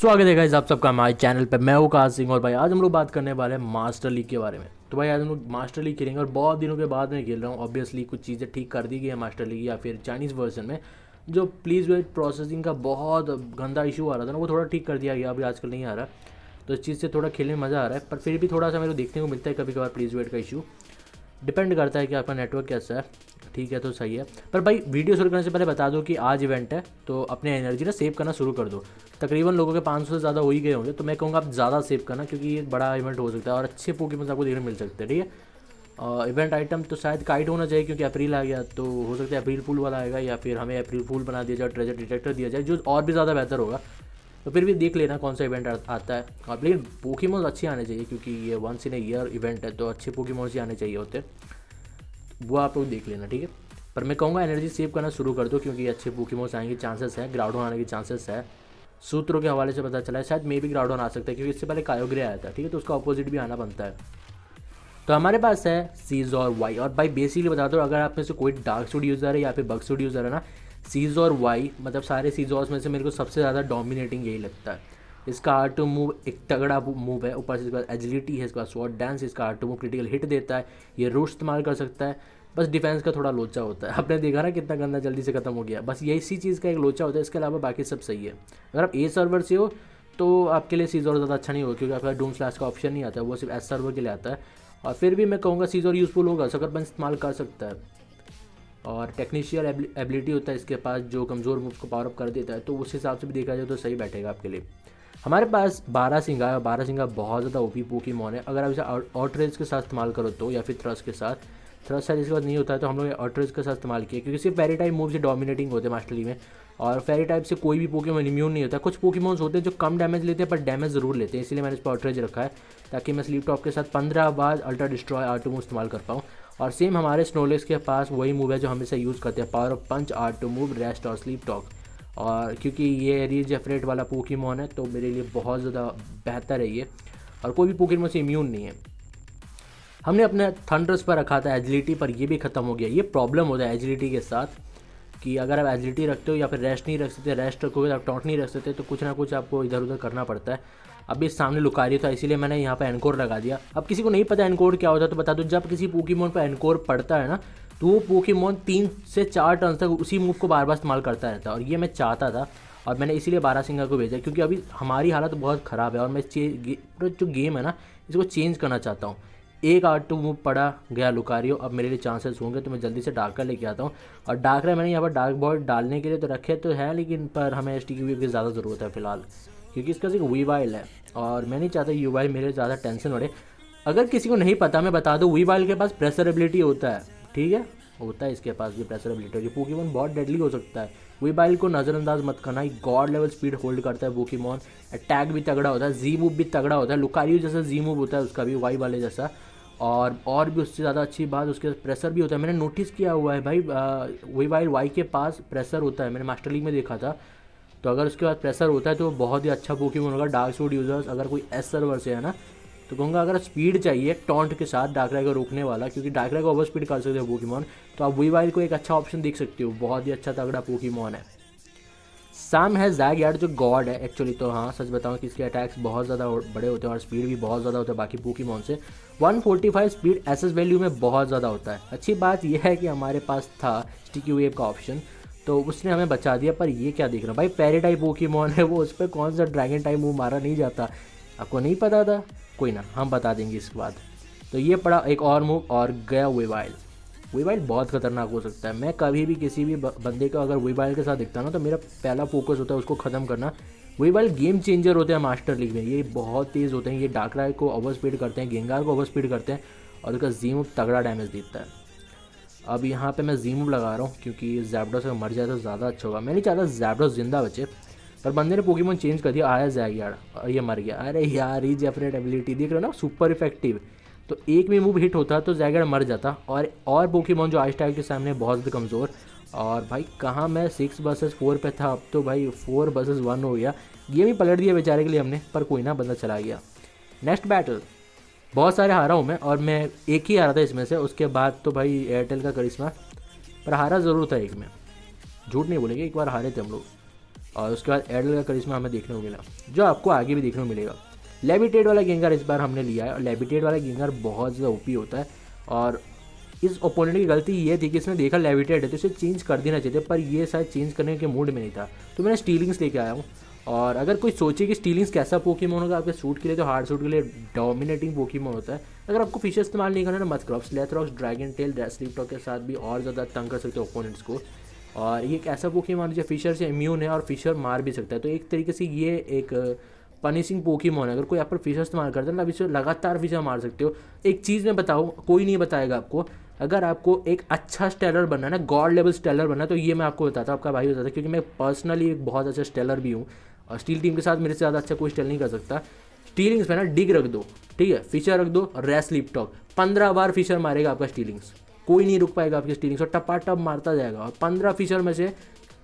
स्वागत है गाइस आप सबका हमारे चैनल पे मैं हूँ काज सिंह और भाई, आज हम लोग बात करने वाले हैं मास्टर लीग के बारे में। तो भाई, आज हम लोग मास्टर लीग खेलेंगे और बहुत दिनों के बाद मैं खेल रहा हूँ। ऑब्वियसली कुछ चीज़ें ठीक कर दी गई है मास्टर लीग या फिर चाइनीज़ वर्जन में, जो प्लीज़ वेट प्रोसेसिंग का बहुत गंदा इशू आ रहा था ना, वो थोड़ा ठीक कर दिया गया, अभी आजकल नहीं आ रहा। तो इस चीज़ से थोड़ा खेलने में मज़ा आ रहा है, पर फिर भी थोड़ा सा मेरे को देखने को मिलता है कभी कभार प्लीज़ वेट का इशू डिपेंड करता है कि आपका नेटवर्क कैसा है। ठीक है तो सही है। पर भाई, वीडियो शुरू करने से पहले बता दो कि आज इवेंट है तो अपने एनर्जी ना सेव करना शुरू कर दो। तकरीबन लोगों के 500 से ज़्यादा हो ही गए होंगे तो मैं कहूँगा आप ज़्यादा सेव करना, क्योंकि ये बड़ा इवेंट हो सकता है और अच्छे पोकेमोन्स आपको देखने मिल सकते हैं, ठीक है? इवेंट आइटम तो शायद काइट होना चाहिए, क्योंकि अप्रैल आ गया तो हो सकता है अप्रैल फूल वाला आएगा, या फिर हमें अप्रैल फूल बना दिया जाए ट्रेजर डिटेक्टर दिया जाए, जो और भी ज़्यादा बेहतर होगा। तो फिर भी देख लेना कौन सा इवेंट आता है। और लेकिन पोकीमोन्स अच्छे आने चाहिए, क्योंकि ये वंस इन ईयर इवेंट है तो अच्छे पोकीमोन्स ही आने चाहिए होते। वो आप लोग देख लेना, ठीक है? पर मैं कहूँगा एनर्जी सेव करना शुरू कर दो, क्योंकि अच्छे पोकीमोन्स आएँगे चांसेस है ग्राउडोन आने के चांसेस है। सूत्रों के हवाले से पता चला है, शायद मे भी ग्राउडोन आ सकता है, क्योंकि इससे पहले कायोग्रे आया था, ठीक है? तो उसका अपोजिट भी आना बनता है। तो हमारे पास है सीज और वाई और भाई बेसिकली बता दो, अगर आप में से कोई डार्क सूट यूज़र है या फिर बग सूट यूज़र है ना सीज और वाई मतलब सारे सीजॉर्स में से मेरे को सबसे ज़्यादा डोमिनेटिंग यही लगता है। इसका आर टू मूव एक तगड़ा मूव है, ऊपर से इसके बाद एजिलिटी है, इसका स्वॉट डांस इसका are two move critical hit देता है, ये रूट इस्तेमाल कर सकता है। बस डिफेंस का थोड़ा लोचा होता है। आपने देखा ना कितना गंदा जल्दी से खत्म हो गया। बस यही इसी चीज़ का एक लोचा होता है, इसके अलावा बाकी सब सही है। अगर आप ए सर्वर से हो तो आपके लिए सीज और ज़्यादा अच्छा नहीं होगा, क्योंकि आपका डूम स्लैश का ऑप्शन नहीं आता है वो सिर्फ़ एस सर्वर के लिए आता है। और फिर भी मैं कहूँगा सीज और यूज़फुल होगा सकरबन इस्तेमाल कर सकता है। और टेक्नीशियल एबिलिटी होता है इसके पास, जो कमज़ोर मूव को पावर अप कर देता है तो उस हिसाब से भी देखा जाए तो सही बैठेगा आपके लिए। हमारे पास बारह सिंगा है बारह सिंगा बहुत ज़्यादा ओपी पोकी मॉन है। अगर आप इसे आउटरेज के साथ इस्तेमाल करो तो या फिर थ्रस के साथ थ्रस शायद इसके बाद नहीं होता है तो हम लोग आउटरेज के साथ इस्तेमाल किया, क्योंकि सिर्फ़ फेरी टाइप मूव से डोमिनेटिंग होते हैं मास्टर लीग में। और फेरी टाइप से कोई भी पोकेमोन इम्यून नहीं होता। कुछ पोकेमोन्स होते हैं जो कम डैमेज लेते हैं पर डैमेज ज़रूर लेते हैं, इसलिए मैंने इस पर आउटरेज रखा है, ताकि मैं स्लीप टॉप के साथ पंद्रह बार अल्ट्रा डिस्ट्रॉय आर्टो मूव इस्तेमाल कर पाऊँ। और सेम हमारे स्नोलेस के पास वही मूव है जो हमेशा यूज़ करते हैं पावर ऑफ़ पंच आर्ट टू मूव रेस्ट और स्लीप टॉक और क्योंकि ये रीज एफरेट वाला पोकीमोन है तो मेरे लिए बहुत ज़्यादा बेहतर है ये। और कोई भी पोकीमोन से इम्यून नहीं है। हमने अपने थंडर्स पर रखा था, एजिलिटी पर, ये भी ख़त्म हो गया। ये प्रॉब्लम होता है एजिलिटी के साथ, कि अगर आप एजिलिटी रखते हो या फिर रेस्ट नहीं रख सकते रेस्ट रखोगे तो आप टॉन्ट नहीं रख सकते तो कुछ ना कुछ आपको इधर उधर करना पड़ता है। अभी सामने लुकारी था, इसीलिए मैंने यहाँ पर एनकोर लगा दिया। अब किसी को नहीं पता एनकोर क्या होता है तो बता दो, जब किसी पोकीमोन पर एनकोर पड़ता है ना तो वो पोकीमोन तीन से चार टर्न तक उसी मूव को बार बार इस्तेमाल करता रहता है, और ये मैं चाहता था, और मैंने इसीलिए बारह सिंगर को भेजा, क्योंकि अभी हमारी हालत बहुत ख़राब है, और मैं जो गेम है ना, इसको चेंज करना चाहता हूँ। एक आर्ट टू मूव पड़ा गया लुकारियो। अब मेरे लिए चांसेस होंगे तो मैं जल्दी से डार्कर लेके आता हूँ। और डार्कर मैंने यहाँ पर डार्क बॉय डालने के लिए तो रखे तो है, लेकिन पर हमें एस टी की ज़्यादा ज़रूरत है फ़िलहाल, क्योंकि इसका सिर्फ़ वी वाइल है। और मैं नहीं चाहता यू वाइल मेरे ज़्यादा टेंशन बढ़े। अगर किसी को नहीं पता, मैं बता दूँ वी वाइल के पास प्रेशर एबिलिटी होता है, ठीक है? होता है इसके पास भी प्रेशर एबिलिटी होगी पोकीमोन बहुत डेडली हो सकता है। वी बाइल को नज़रअंदाज मत करना एक गॉड लेवल स्पीड होल्ड करता है पोकीमोन अटैक भी तगड़ा होता है जी मूव भी तगड़ा होता है, लुकारियो जैसा जी मूव होता है, उसका भी वाई वाले जैसा। और और भी उससे ज़्यादा अच्छी बात, उसके प्रेशर भी होता है। मैंने नोटिस किया हुआ है भाई वी वाइल वाई के पास प्रेशर होता है। मैंने मास्टर लीग में देखा था। तो अगर उसके पास प्रेशर होता है तो बहुत ही अच्छा पोकीमोन होगा। डार्क सूट यूज़र्स अगर कोई एस सर्वर से है ना तो कहूँगा अगर स्पीड चाहिए टॉन्ट के साथ डाकरा को रोकने वाला, क्योंकि डाकरा को ओवर स्पीड कर सकते हो पोकीमोन तो आप वी वाइल को एक अच्छा ऑप्शन देख सकते हो। बहुत ही अच्छा तगड़ा पोकीमोन है। साम है जैग यार, जो गॉड है एक्चुअली तो हाँ सच बताऊँ कि इसके अटैक्स बहुत ज़्यादा बड़े होते हैं और स्पीड भी बहुत ज़्यादा होता है बाकी पोकीमोन से। 145 स्पीड एस एस वैल्यू में बहुत ज़्यादा होता है। अच्छी बात यह है कि हमारे पास था स्टिकी वेव का ऑप्शन तो उसने हमें बचा दिया, पर ये क्या देख रहा भाई पैरे टाइप पोकीमोन है वो, उस पर कौन सा ड्रैगन टाइप मुँह मारा नहीं जाता। आपको नहीं पता था? कोई ना, हम बता देंगे इसके बाद। तो ये पड़ा एक और मूव और गया वेवाइल वीवाइल बहुत खतरनाक हो सकता है। मैं कभी भी किसी भी बंदे का अगर वीवाइल के साथ दिखता ना तो मेरा पहला फोकस होता है उसको ख़त्म करना। वीवाइल गेम चेंजर होते हैं मास्टर लीग में। ये बहुत तेज़ होते हैं। ये डाकराय को ओवर स्पीड करते हैं गेंगार को ओवर स्पीड करते हैं और उसका जीमूव तगड़ा डैमेज देता है। अब यहाँ पे मैं जीमूव लगा रहा हूँ क्योंकि जैबडोस अगर मर जाए तो ज़्यादा अच्छा होगा। मैं नहीं चाहता जैबडोस ज़िंदा बचे, पर बंदे ने पोकेमोन चेंज कर दिया। आया जैग यार ये मर गया। अरे यार ये जेफरेट एबिलिटी देख रहे हो ना? सुपर इफ़ेक्टिव तो एक भी मूव हिट होता तो जैगर मर जाता। और और पोकेमोन जो आज टाइप के सामने बहुत ज़्यादा कमज़ोर। और भाई, कहाँ मैं सिक्स बसेस फोर पे था, अब तो भाई फोर बसेस वन हो गया। गेम ही पलट दिया बेचारे के लिए हमने, पर कोई ना, बंदा चला गया। नेक्स्ट बैटल बहुत सारे हारा हूँ मैं, और मैं एक ही हारा था इसमें से, उसके बाद तो भाई एयरटेल का करिश्मा। पर हारा ज़रूर था एक में। झूठ नहीं बोलेंगे, एक बार हारे थे हम लोग। और उसके बाद एयरटेल का करिश्मा हमें देखने को मिला। जो आपको आगे भी देखने को मिलेगा। लेबिटेड वाला गेंगर इस बार हमने लिया है और लेबिटेड वाला गेंगर बहुत ज़्यादा ओपी होता है और इस ओपोनेंट की गलती ये थी कि इसने देखा लेविटेड है तो इसे चेंज कर देना चाहिए पर ये शायद चेंज करने के मूड में नहीं था। तो मैंने स्टीलिंग्स लेके आया हूँ और अगर कोई सोचे कि स्टीलिंग्स कैसा पोकीमोन होगा आपके सूट के लिए तो हार्ड सूट के लिए डोमिनेटिंग पोकीमोन होता है। अगर आपको फिशर इस्तेमाल नहीं करना ना मत करो। स्लेथरॉक्स ड्रैगन टेल स्लीप के साथ भी और ज़्यादा तंग कर सकते हो ओपोनेंट्स को। और ये एक ऐसा पोकीमोन जो फिशर से इम्यून है और फिशर मार भी सकता है। तो एक तरीके से ये एक पनिशिंग पोकीमोन है। अगर कोई आप पर फिशर इस्तेमाल करता है ना फिशर लगातार फिशर मार सकते हो। एक चीज़ मैं बताऊँ, कोई नहीं बताएगा आपको। अगर आपको एक अच्छा स्टेलर बनना है ना गॉड लेवल स्टेलर बनना है तो ये मैं आपको बताता हूँ, आपका भाई बताता क्योंकि मैं पर्सनली एक बहुत अच्छा स्टेलर भी हूँ। और स्टील टीम के साथ मेरे से ज़्यादा अच्छा कोई स्टेल नहीं कर सकता। स्टीलिंग्स में ना डिग रख दो, ठीक है? फिशर रख दो और रेस लिप टॉक पंद्रह बार फिशर मारेगा आपका स्टीलिंग्स कोई नहीं रुक पाएगा आपकी स्टीलिंग्स और टपा टप मारता जाएगा। और पंद्रह फिशर में से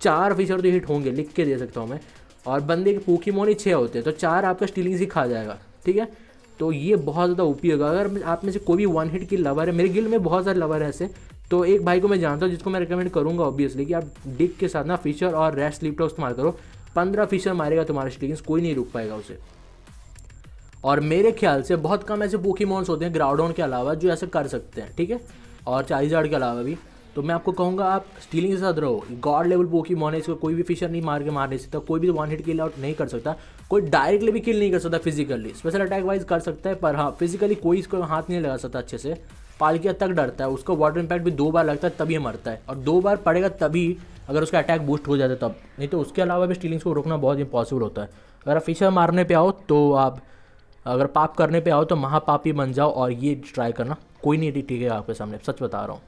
चार फिशर तो हिट होंगे, लिख के दे सकता हूँ मैं। और बंदे के पूखी मोनी छः होते हैं तो चार आपका स्टीलिंग्स ही खा जाएगा, ठीक है? तो ये बहुत ज़्यादा ओपी होगा। अगर आप में से कोई भी वन हिट की लवर है, मेरे गिल में बहुत सारे लवर है ऐसे तो एक भाई को मैं जानता हूँ, जिसको मैं रिकमेंड करूँगा ऑब्वियसली कि आप डिग के साथ ना फिशर और रेस्ट स्लीप टॉक इस्तेमाल करो। पंद्रह फिशर मारेगा तुम्हारे स्टिकिंग्स कोई नहीं रुक पाएगा उसे। और मेरे ख्याल से बहुत कम ऐसे पोकीमोन्स होते हैं ग्राउडोन के अलावा, जो ऐसे कर सकते हैं, ठीक है? और चालीजार्ड के अलावा भी। तो मैं आपको कहूँगा, आप स्टीलिंग के साथ रहो। गॉड लेवल पोकी मोन है, इसको कोई भी फिशर नहीं मार के मार नहीं सकता, कोई भी वन हिट किल आउट नहीं कर सकता, कोई डायरेक्टली भी किल नहीं कर सकता फिजिकली स्पेशल अटैक वाइज कर सकता है, पर हाँ फिजिकली कोई इसको हाथ नहीं लगा सकता अच्छे से। पालकिया तक डरता है, उसको वाटर इम्पैक्ट भी दो बार लगता है, तभी मरता है। और दो बार पड़ेगा तभी अगर उसका अटैक बूस्ट हो जाता है तब। नहीं तो उसके अलावा भी स्टीलिंग्स को रोकना बहुत इम्पॉसिबल होता है। अगर आप फिशर मारने पे आओ तो आप अगर पाप करने पे आओ तो महापापी बन जाओ और ये ट्राई करना। कोई नहीं ठीक है आपके सामने, सच बता रहा हूँ।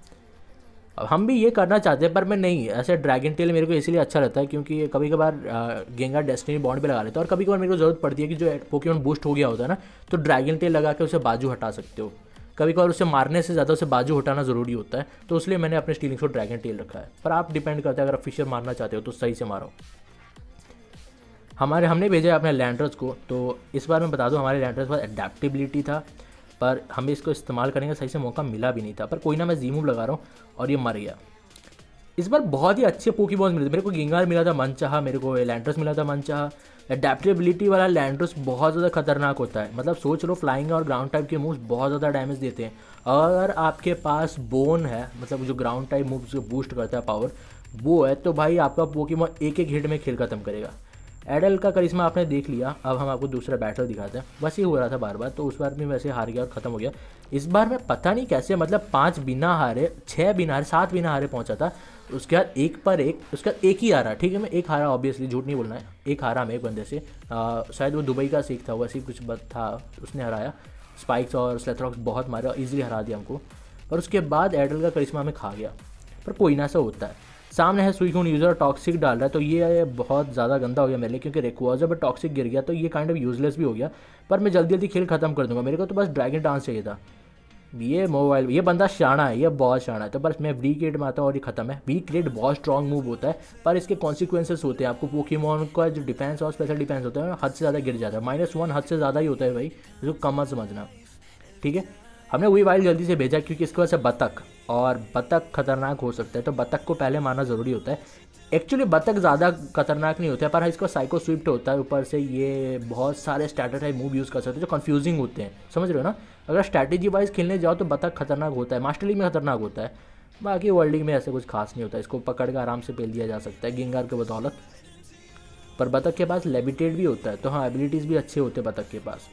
हम भी ये करना चाहते हैं, पर मैं नहीं, ऐसे ड्रैगन टेल मेरे को इसलिए अच्छा रहता है क्योंकि कभी कभार गेंगा डेस्टिनी बॉन्ड पे लगा लेता है और कभी कभार मेरे को ज़रूरत पड़ती है कि जो पोकेमोन बूस्ट हो गया होता है ना तो ड्रैगन टेल लगा के उसे बाजू हटा सकते हो। कभी कभार उसे मारने से ज़्यादा उसे बाजू हटाना ज़रूरी होता है तो इसलिए मैंने अपने स्टीलिंग्स को ड्रैगन टेल रखा है। पर आप डिपेंड करते हैं, अगर आप फिशर मारना चाहते हो तो सही से मारो। हमारे, हमने भेजा अपने लैंडर्स को तो इस बार मैं बता दूँ, हमारे लैंडर्स के पास अडेप्टिबिलिटी था पर हमें इसको इस्तेमाल करने का सही से मौका मिला भी नहीं था। पर कोई ना, मैं जीमूव लगा रहा हूँ और ये मर गया। इस बार बहुत ही अच्छे पोकी बॉल्स मिले थे। मेरे को गिंगार मिला था मन चाह मेरे को लैंडर्स मिला था मन चाह अडेप्टेबिलिटी वाला लैंडर्स बहुत ज़्यादा खतरनाक होता है। मतलब सोच लो फ्लाइंग और ग्राउंड टाइप के मूव्स बहुत ज़्यादा डैमेज देते हैं। अगर आपके पास बोन है मतलब जो ग्राउंड टाइप मूव्स जो बूस्ट करता है पावर वो है तो भाई आपका पोकीमोन एक एक हिट में खेल खत्म करेगा। एडल का करिश्मा आपने देख लिया। अब हम आपको दूसरा बैटल दिखाते हैं। बस ये हो रहा था बार बार तो उस बार भी वैसे हार गया और ख़त्म हो गया। इस बार मैं पता नहीं कैसे मतलब पाँच बिना हारे छः बिना हारे सात बिना हारे पहुँचा था। उसके बाद एक पर एक उसका एक ही हारा। ठीक है मैं एक हारा ऑब्वियसली झूठ नहीं बोलना है। एक हारा मैं एक बंदे से। आ, शायद वो दुबई का सीख था वैसे कुछ था उसने हराया। स्पाइक्स और स्लेथरॉक्स बहुत मारे और ईजिली हरा दिया हमको। पर उसके बाद एडल का करिश्मा हमें खा गया। पर कोई ना सा होता है। सामने है सुईखून यूज़र टॉक्सिक डाल रहा है तो ये बहुत ज़्यादा गंदा हो गया मेरे लिए, क्योंकि रिक्वाजर पर टॉक्सिक गिर गया तो ये काइंड ऑफ़ यूजलेस भी हो गया। पर मैं जल्दी जल्दी खेल खत्म कर दूँगा, मेरे को तो बस ड्रैगन डांस चाहिए था। ये मोबाइल ये बंदा शाना है, ये बहुत शाना है तो बस मैं वीक रेट में आता हूँ और ये खत्म है। वीक रेट बहुत स्ट्रॉन्ग मूव होता है, पर इसके कॉन्सिक्वेंसेस होते हैं आपको। पोकीमोन का जो डिफेंस और स्पेशल डिफेंस होता है, हद से ज़्यादा गिर जाता है। माइनस वन हद से ज़्यादा ही होता है भाई, इसको कम समझना। ठीक है? हमने वही वाइल जल्दी से भेजा, क्योंकि इसकी वजह से बतख। और बतख खतरनाक हो सकता है। तो बतख को पहले मारना ज़रूरी होता है। एक्चुअली बतख ज़्यादा खतरनाक नहीं होता है, पर हाँ इसका साइको स्विफ्ट होता है। ऊपर से ये बहुत सारे स्टैटर टाइप मूव यूज़ कर सकते हैं जो कन्फ्यूजिंग होते हैं। समझ रहे हो ना? अगर स्ट्रैटेजी वाइज खेलने जाओ तो बतख खतरनाक होता है मास्टर लीग में खतरनाक होता है। बाकी वर्ल्ड लीग में ऐसे कुछ खास नहीं होता इसको पकड़ कर आराम से पेल दिया जा सकता है, गेंगार के बदौलत। पर बतख के पास लेबिटेड भी होता है तो हाँ एबिलिटीज़ भी अच्छे होते हैं बतख के पास।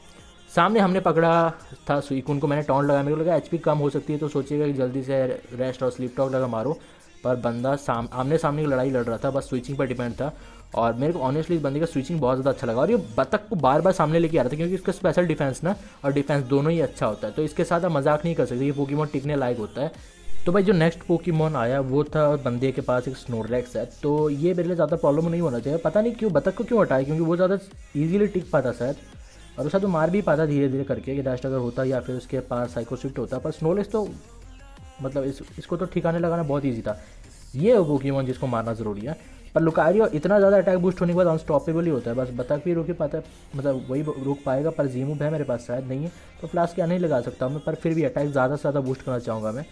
सामने हमने पकड़ा था सुईकुन को, मैंने टॉन्ट लगाया मेरे को लगा एचपी कम हो सकती है तो सोचिएगा कि जल्दी से रेस्ट और स्लीप टॉक लगा मारो। पर बंदा साम, आमने सामने की लड़ाई लड़ रहा था, बस स्विचिंग पर डिपेंड था। और मेरे को ऑनेस्टली इस बंदे का स्विचिंग बहुत ज़्यादा अच्छा लगा। और ये बतख को बार बार सामने लेके आ रहा था, क्योंकि इसका स्पेशल डिफेंस ना, और डिफेंस दोनों ही अच्छा होता है। तो इसके साथ आप मज़ाक नहीं कर सकते ये पोकीमोन टिकने लायक होता है। तो भाई जो नेक्स्ट पोकीमोन आया, वो था बंदे के पास एक स्नोरलैक्स है। तो ये मेरे लिए ज़्यादा प्रॉब्लम नहीं होना चाहिए। पता नहीं क्यों, बतख को क्यों हटाया? क्योंकि वो ज़्यादा ईजिली टिक पाता शायद। और उसका तो मार भी पाता धीरे धीरे करके कि डैस्ट अगर होता या फिर उसके पास साइको स्विफ्ट होता, पर स्नोलेस तो मतलब इस, इसको तो ठिकाने लगाना बहुत ईजी था। ये पोकीमोन जिसको मारना ज़रूरी है। पर लुकारियो इतना ज़्यादा अटैक बूस्ट होने के बाद अनस्टॉपेबल ही होता है। बस बतख भी रोक ही पाता है मतलब वही रोक पाएगा, पर जीमूव है मेरे पास शायद नहीं है तो फ्लास क्या नहीं लगा सकता मैं, पर फिर भी अटैक ज़्यादा से ज़्यादा बूस्ट करना चाहूँगा मैं।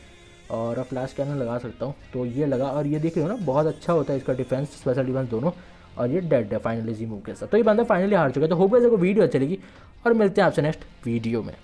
और फ्लैश कैनन लगा सकता हूँ तो ये लगा। और ये देख रहे हो ना, बहुत अच्छा होता है इसका डिफेंस स्पेशल डिफेंस दोनों। और ये डेड है फाइनली जी मूव के साथ। तो ये बंदा फाइनली हार चुका है तो होप है को वीडियो लगी, और मिलते हैं आपसे नेक्स्ट वीडियो में।